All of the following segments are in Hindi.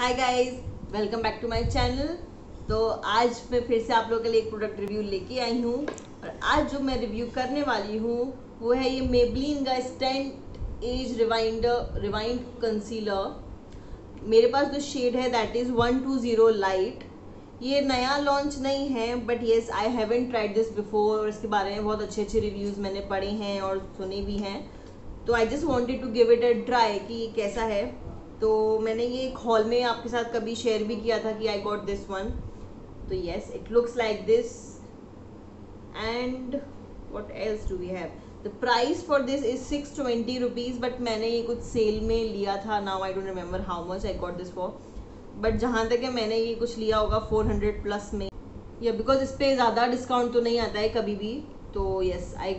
Hi guys welcome back to my channel तो आज मैं फिर से आप लोगों के लिए एक प्रोडक्ट रिव्यू लेके आई हूँ। और आज जो मैं रिव्यू करने वाली हूँ, वो है ये मेबलिन का instant age rewinder rewind concealer मेरे पास जो शेड है that is one two zero light ये नया लॉन्च नहीं है but yes I haven't tried this before और इसके बारे में बहुत अच्छे अच्छे रिव्यूज़ मैंने पढ़े हैं और सुने भी हैं। तो I just wanted to give it a try कि कैसा है। तो मैंने ये एक हॉल में आपके साथ कभी शेयर भी किया था कि आई गॉट दिस वन तो yes it looks like this and what else do we have the price for this is six twenty rupees but मैंने ये कुछ सेल में लिया था. Now I don't remember how much I got this for but जहाँ तक है, मैंने ये कुछ लिया होगा फोर हंड्रेड प्लस में. या बिकॉज़ इस पर ज़्यादा डिस्काउंट तो नहीं आता है कभी भी. तो yes I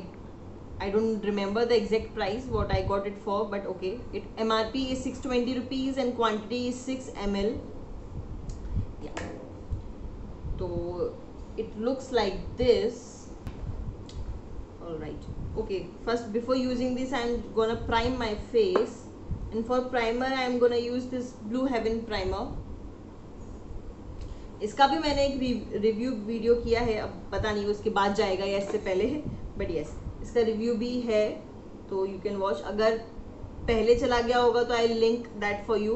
I don't remember the exact price what I got it for but okay it MRP is 620 rupees and quantity is 6 ml yeah so it looks like this all right okay first before using this I'm gonna prime my face and for primer I'm gonna use this blue heaven primer इसका भी मैंने एक रिव्यू वीडियो किया है अब पता नहीं उसके बाद जाएगा या इससे पहले बट यस इसका रिव्यू भी है तो यू कैन वॉच अगर पहले चला गया होगा तो I link that for you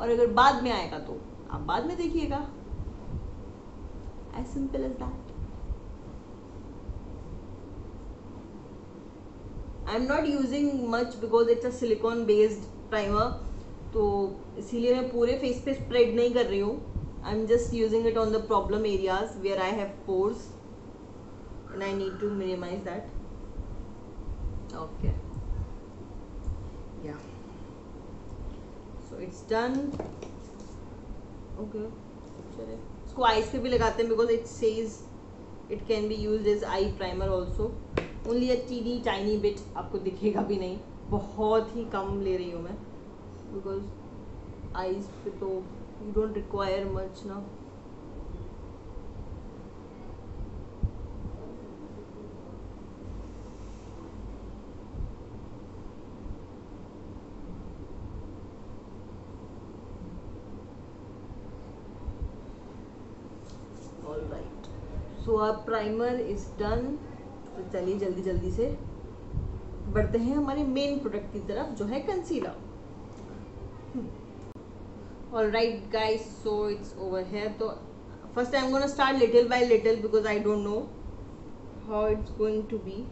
और अगर बाद में आएगा तो आप बाद में देखिएगा. As simple as that I am not using much because it's a silicon based primer तो इसीलिए मैं पूरे फेस पे स्प्रेड नहीं कर रही हूँ. I am just using it on the problem areas where I have pores and I need to minimize that. Okay. Yeah. So it's done. Okay. चले। इसको आईज पे भी लगाते हैं because it says it can be use as I primer also only a teeny tiny bit आपको दिखेगा भी नहीं। बहुत ही कम ले रही हूँ मैं। बिकॉज़ आईज पे तो यू डोंट रिक्वायर मच ना ऑल राइट सो अब प्राइमर इज़ डन तो चलिए जल्दी जल्दी से बढ़ते हैं हमारे मेन प्रोडक्ट की तरफ़, जो है concealer all right guys so it's over है तो first I am gonna start little by little because I don't know how it's going to be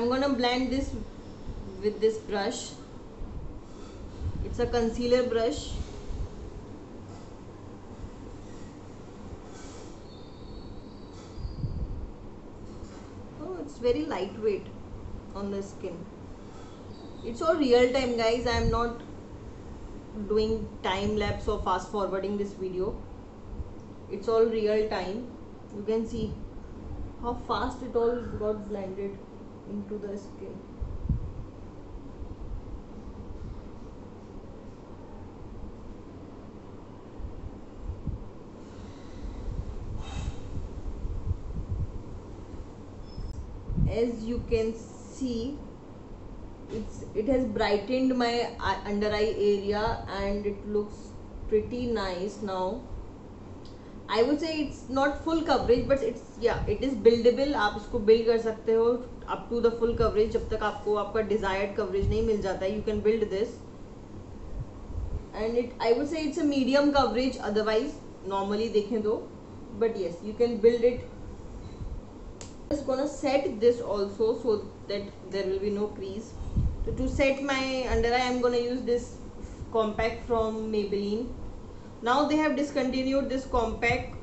i'm gonna blend this with this brush. It's a concealer brush. Oh it's very lightweight on the skin. It's all real time guys. I'm not doing time lapse or fast forwarding this video. It's all real time. You can see how fast it all got blended into the skin. As you can see, it's it has brightened my uh, under eye area and it looks pretty nice now I would say it's not full coverage but it's ya it is buildable आप इसको बिल्ड कर सकते हो up to the full coverage जब तक आपको आपका डिजायर्ड कवरेज नहीं मिल जाता है you can build this and it I would say it's a medium coverage otherwise normally देखें तो but yes you can build it just gonna set this also so that there will be no crease. So to set my, under eye i'm use this compact from maybelline. Now they have discontinued this compact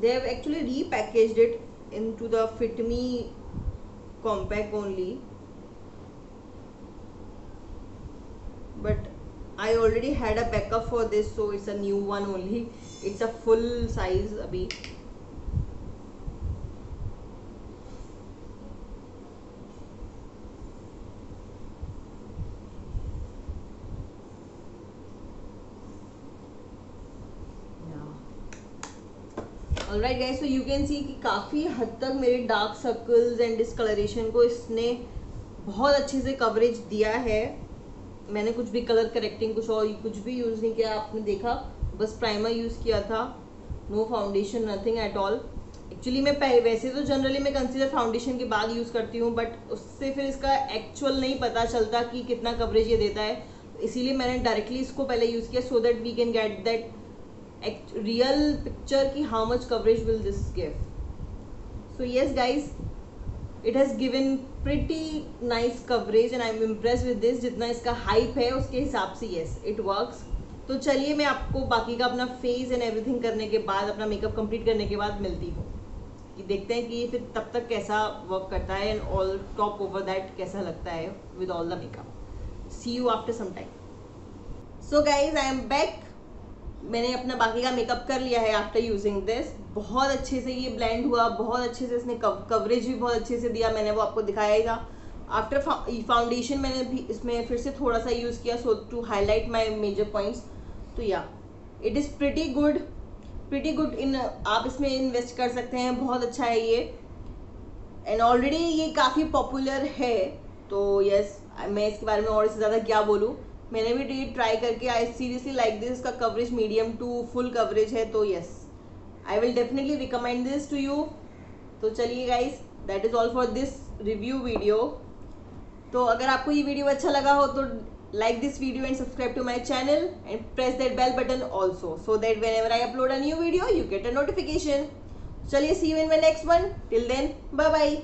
they have actually repackaged it into the fit me compact only. But i already had a backup for this so it's a new one only. It's a full size abhi all right guys तो यू कैन सी कि काफ़ी हद तक मेरे डार्क सर्कल्स एंड डिसकलरेशन को इसने बहुत अच्छे से कवरेज दिया है। मैंने कुछ भी कलर करेक्टिंग कुछ और, कुछ भी यूज़ नहीं किया, आपने देखा? बस प्राइमर यूज़ किया था। No foundation nothing at all actually मैं पहले वैसे तो जनरली मैं कंसीलर फाउंडेशन के बाद यूज़ करती हूँ बट उससे फिर इसका एक्चुअल नहीं पता चलता कि कितना कवरेज ये देता है। इसीलिए मैंने डायरेक्टली इसको पहले यूज़ किया so that we can get that real picture ki how much coverage will this give. So, yes, guys, it has given pretty nice coverage and I'm impressed with this. जितना इसका hype है, उसके हिसाब से yes, it works. तो चलिए मैं आपको बाकी का अपना फेस एंड एवरीथिंग करने के बाद, अपना मेकअप कंप्लीट करने के बाद मिलती हूँ। कि देखते हैं कि फिर तब तक कैसा वर्क करता है and all top over that कैसा लगता है with all the makeup see you after some time so guys I am back मैंने अपना बाकी का मेकअप कर लिया है आफ्टर यूजिंग दिस बहुत अच्छे से ये ब्लेंड हुआ बहुत अच्छे से इसने कवरेज भी बहुत अच्छे से दिया मैंने वो आपको दिखाया ही था. आफ्टर फाउंडेशन मैंने भी इसमें फिर से थोड़ा सा यूज़ किया so to highlight my major points तो ya it is pretty good pretty good इन आप इसमें इन्वेस्ट कर सकते हैं बहुत अच्छा है ये. एंड ऑलरेडी ये काफ़ी पॉपुलर है. तो यस yes, मैं इसके बारे में और इससे ज़्यादा क्या बोलूँ? मैंने भी डी ट्राई करके आई सीरियसली लाइक दिस का coverage medium to full coverage है तो yes I will definitely recommend this to you तो चलिए guys that is all for this review video तो अगर आपको ये वीडियो अच्छा लगा हो तो like this video and subscribe to my channel and press that bell button also so that whenever I upload a new video you get a notification चलिए see when in my next one till then bye bye